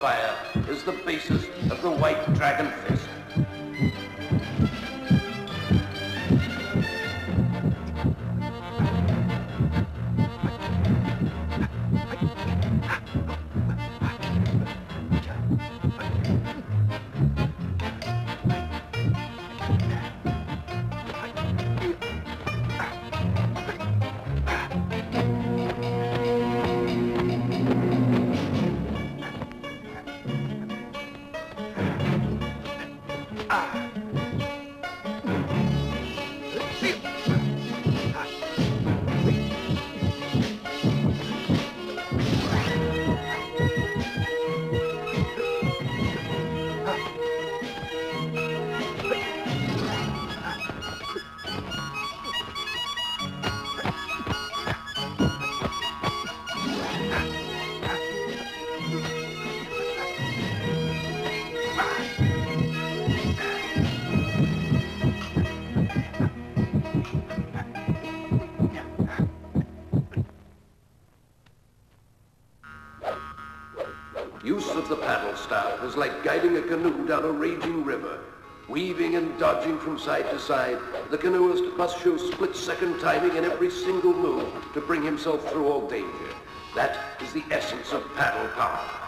Fire is the basis of the White Dragon Fist. 啊。Use of the paddle staff is like guiding a canoe down a raging river. Weaving and dodging from side to side, the canoeist must show split-second timing in every single move to bring himself through all danger. That is the essence of paddle power.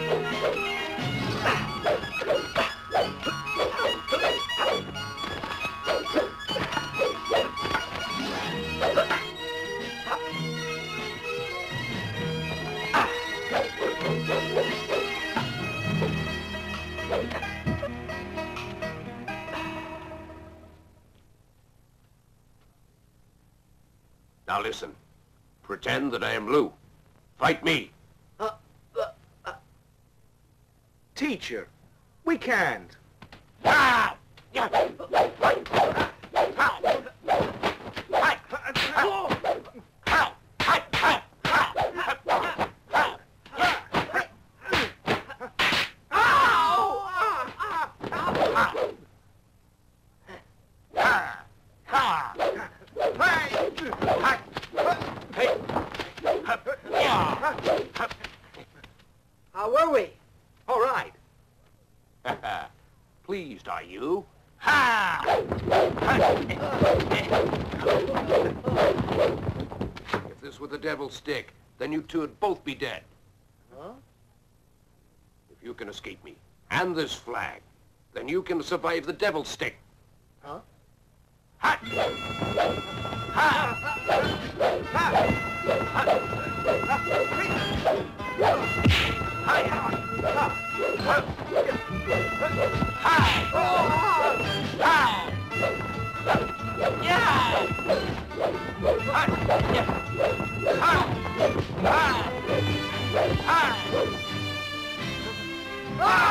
Now listen. Pretend that I am Lou. Fight me. Uh, uh, uh. Teacher, we can't. Ah! How we? All right. Pleased, are you? Ha! If this were the devil's stick, then you two'd both be dead. Huh? If you can escape me, and this flag, then you can survive the devil's stick. Huh? Ha! Ha! Ah!